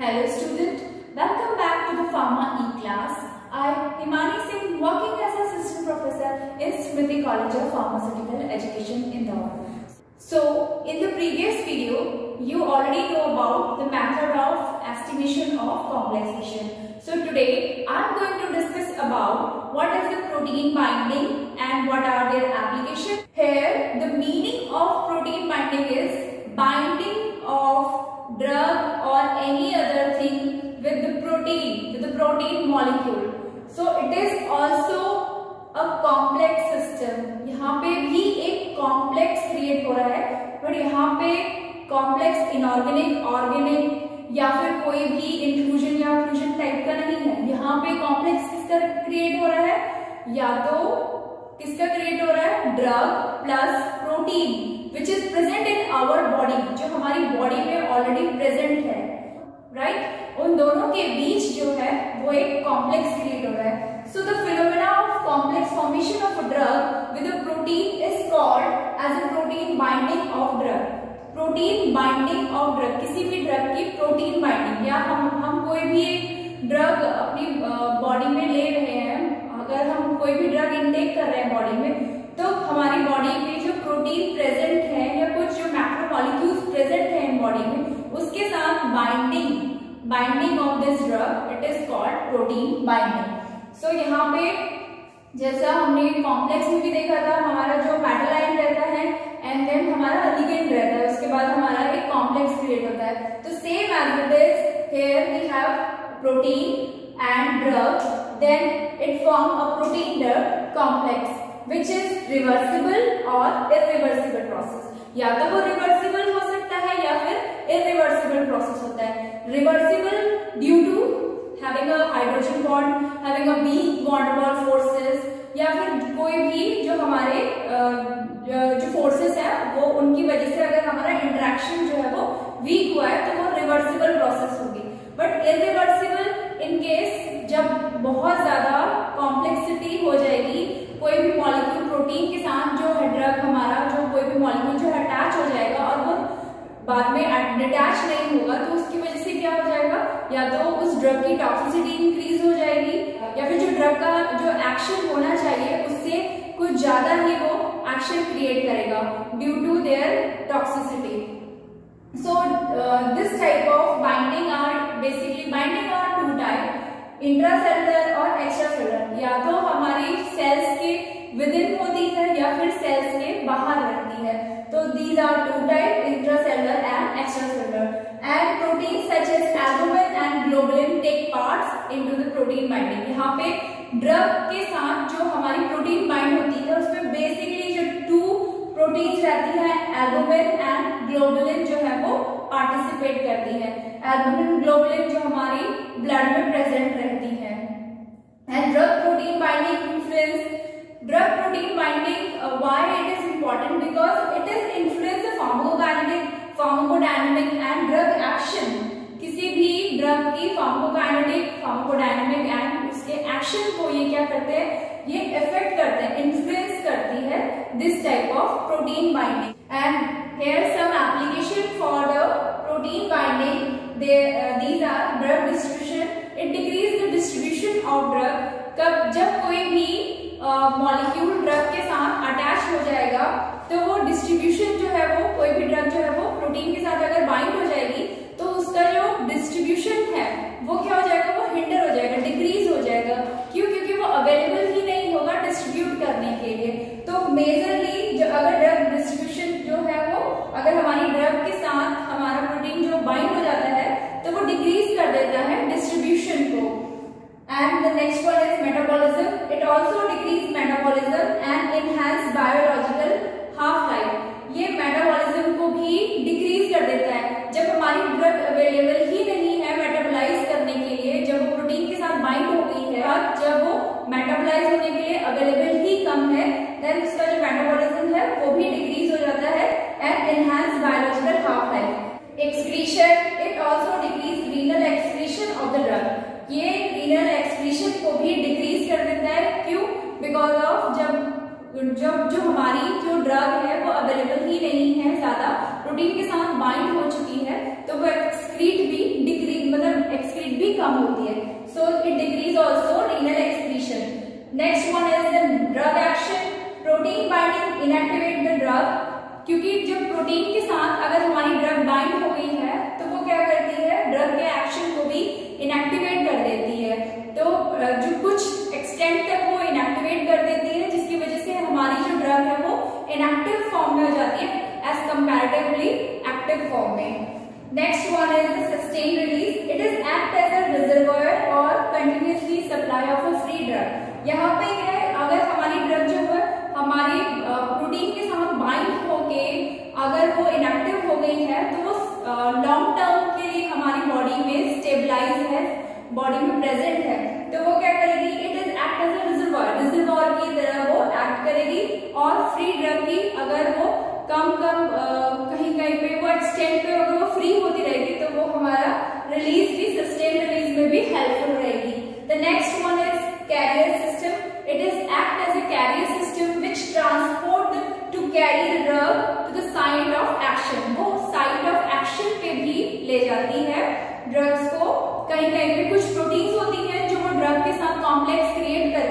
Hello student, welcome back to the Pharma E-class. I, Himani Singh, working as assistant professor in Smriti College of Pharmaceutical Education in Indore. So, in the previous video, you already know about the method of estimation of complexation. So today, I am going to discuss about what is the protein binding and what are their applications. Here, the meaning of molecule so it is also a complex system यहाँ पे भी एक complex create हो रहा है but यहाँ पे complex inorganic organic या फिर कोई भी इंक्लूजन या फ्यूजन टाइप का नहीं है। यहाँ पे कॉम्प्लेक्स किसका क्रिएट हो रहा है? या तो किसका क्रिएट हो रहा है? Drug plus protein which is present in our body जो हमारी बॉडी में ऑलरेडी प्रेजेंट है राइट right? उन दोनों के बीच वो एक कॉम्प्लेक्स क्रिएट हो। रहा है so the phenomena of complex formation of a drug with a protein is called as a protein binding of drug protein binding of drug किसी भी ड्रग की प्रोटीन बाइंडिंग या हम हम कोई भी एक ड्रग अपनी बॉडी में ले रहे हैं, अगर हम कोई भी ड्रग इनटेक कर रहे हैं बॉडी में तो हमारी बॉडी में जो प्रोटीन प्रेजेंट है या कुछ जो मैक्रोमोलिक्यूल्स प्रेजेंट है इन बॉडी में, उसके साथ binding binding of this drug it is called protein binding so यहाँ पे जैसा हमने कॉम्प्लेक्स में भी देखा था, हमारा जो मेटालाइन रहता है एंड देन हमारा लिगेंड रहता है, उसके बाद हमारा एक कॉम्प्लेक्स क्रिएट होता है। तो same as here we have protein and drug then it form a protein drug complex which is reversible और इरिवर्सिबल प्रोसेस या तो वो रिवर्सिबल हो सकता है, या फिर इरिवर्सिबल प्रोसेस होता है। Reversible to having a hydrogen bond having a weak bond Waals forces या फिर कोई भी जो हमारे जो फोर्सेस है, वो उनकी वजह से अगर हमारा इंटरेक्शन जो है वो वीक हुआ है तो वो रिवर्सिबल प्रोसेस होगी। बट इरिवर्सिबल इन केस जब बहुत ज़्यादा कॉम्प्लेक्सिटी हो जाएगी, कोई भी मॉलिक्यूल प्रोटीन के साथ जो है ड्रग हमारा, जो कोई भी मॉलिक्यूल जो अटैच हो जाएगा और वो बाद में डिटैच नहीं होगा तो उसकी वजह से क्या हो जाएगा? या तो उस ड्रग की टॉक्सिसिटी इंक्रीज हो जाएगी, या फिर जो ड्रग का जो एक्शन होना चाहिए, उससे कुछ ज़्यादा ही वो एक्शन क्रिएट करेगा due to their toxicity so this type of binding are basically binding are two type intracellular और एक्स्ट्रासेलुलर या तो हमारी सेल्स के विद इन होती है, या फिर सेल्स के बाहर रहती है. तो these are two type intracellular and extracellular and protein such as albumin and take parts into the protein binding यहाँ पे ड्रग के साथ जो हमारी प्रोटीन बाइंड होती है, उसमें बेसिकली जो टू प्रोटीन्स रहती है एल्बुमिन एंड ग्लोबुलिन जो है वो पार्टिसिपेट करती है। एल्बुमिन ग्लोबुलिन जो हमारी ब्लड में प्रेजेंट रहती है। And drug protein binding influence drug protein binding why it is important because it is influence the pharmacokinetic pharmacodynamic and drug drug की फार्माकोकाइनेटिक फार्माकोडायनेमिक एंड उसके एक्शन को ये क्या करते हैं? ये इफ़ेक्ट करते हैं इन्फ्लुएंस करती है this type of protein binding and here some application for the protein binding uh, these are drug distribution. It decrease the distribution of drug. कब जब कोई भी मॉलिक्यूल uh, ड्रग के साथ अटैच हो जाएगा तो वो डिस्ट्रीब्यूशन जो है वो कोई भी ड्रग जो है वो प्रोटीन के साथ अगर बाइंड हो जाएगी तो उसका जो डिस्ट्रीब्यूशन है, वो क्या हो जाएगा? वो हिंडर हो जाएगा डिक्रीज हो जाएगा। क्यों? क्योंकि वो अवेलेबल ही नहीं होगा डिस्ट्रीब्यूट करने के लिए। तो मेजरली जो अगर ड्रग डिस्ट्रीब्यूशन जो है वो, अगर हमारी ड्रग के साथ हमारा प्रोटीन जो बाइंड हो जाता है तो वो डिक्रीज कर देता है डिस्ट्रीब्यूशन को। And the next one is metabolism it also decrease metabolism and enhance biological half life ये मेटाबॉलिज्म को भी डिक्रीज कर देता है जब हमारी ड्रग अवेलेबल ही नहीं है मेटाबोलाइज करने के लिए जब वो प्रोटीन के साथ बाइंड हो गई है और जब वो मेटाबोलाइज होने के लिए अवेलेबल ही कम है देन उसका जो मेटाबॉलिज्म है वो भी डिक्रीज हो जाता है and enhance biological half life excretion it also decrease renal excretion of the drug ये रीनल एक्सक्रीशन को भी डिक्रीज कर देता है क्यों बिकॉज़ ऑफ़ जब जब जो हमारी जो ड्रग है वो अवेलेबल ही नहीं है ज़्यादा प्रोटीन के साथ बाइंड हो चुकी है तो वो एक्सक्रीट भी डिक्रीज मतलब एक्सक्रीट भी कम होती है। So it decrease also renal excretion next one is the drug action protein binding inactivate the drug क्योंकि जब प्रोटीन के साथ अगर हमारी ड्रग बाइंड हो गई है तो वो क्या करती है? ड्रग के एक्शन को भी इनएक्टिवेट कर देती है तो जो कुछ एक्सटेंट तक वो इनएक्टिवेट कर देती है जिसकी वजह से हमारी जो ड्रग है वो इनएक्टिव फॉर्म में हो जाती है कंपेरेटिवली एक्टिव फॉर्म में next one is sustain release it is act as a reservoir और continuously supply of a free drug यहाँ पे है अगर हमारी ड्रग जो है, हमारी प्रोटीन के साथ बाइंड होके अगर वो इनएक्टिव हो गई है तो वो लॉन्ग टर्म के लिए हमारी बॉडी में स्टेबलाइज है बॉडी में प्रेजेंट है। तो वो क्या करेगी? It is act as a reservoir reservoir की तरह वो एक्ट करेगी और फ्री ड्रग की अगर वो कम कम पे पे अगर वो फ्री होती रहेगी तो वो हमारा रिलीज़ भी सस्टेन रिलीज़ में भी हेल्पफुल रहेगी। The next one is carrier system it is act as a carrier system which transport to carry the drug to the site of action वो साइड ऑफ़ एक्शन पे भी ले जाती है ड्रग्स को। कहीं कहीं पे कुछ प्रोटीन्स होती हैं जो वो ड्रग के साथ कॉम्प्लेक्स क्रिएट करके